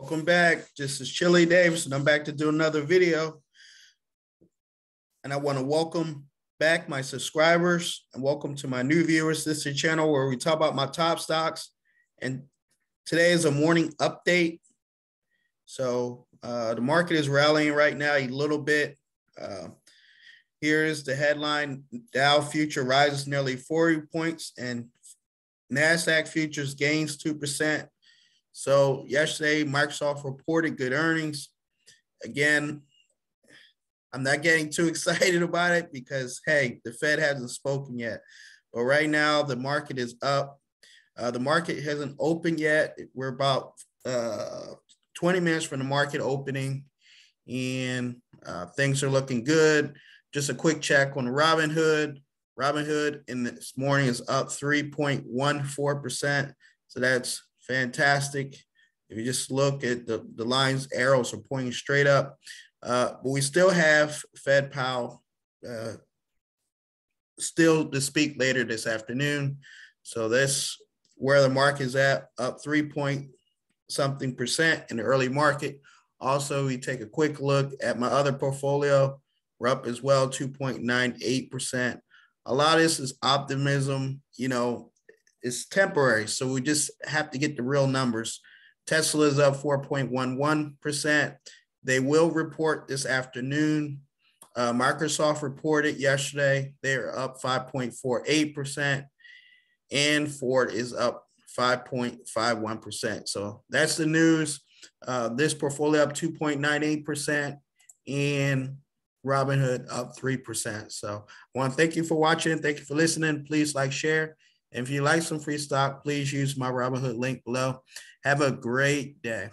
Welcome back. This is Chilly Davis, and I'm back to do another video. And I want to welcome back my subscribers and welcome to my new viewers. This is a channel where we talk about my top stocks. And today is a morning update. So uh, the market is rallying right now a little bit. Uh, here's the headline Dow future rises nearly 40 points and NASDAQ futures gains 2%. So yesterday, Microsoft reported good earnings. Again, I'm not getting too excited about it because, hey, the Fed hasn't spoken yet. But right now, the market is up. Uh, the market hasn't opened yet. We're about uh, 20 minutes from the market opening, and uh, things are looking good. Just a quick check on Robinhood. Robinhood in this morning is up 3.14%. So that's fantastic. If you just look at the, the lines, arrows are pointing straight up. Uh, but we still have Fed Powell uh, still to speak later this afternoon. So that's where the market is at, up three point something percent in the early market. Also, we take a quick look at my other portfolio. We're up as well, 2.98%. A lot of this is optimism. You know, is temporary. So we just have to get the real numbers. Tesla is up 4.11%. They will report this afternoon. Uh, Microsoft reported yesterday. They're up 5.48%. And Ford is up 5.51%. So that's the news. Uh, this portfolio up 2.98% and Robinhood up 3%. So I want to thank you for watching. Thank you for listening. Please like, share, if you like some free stock, please use my Robinhood link below. Have a great day.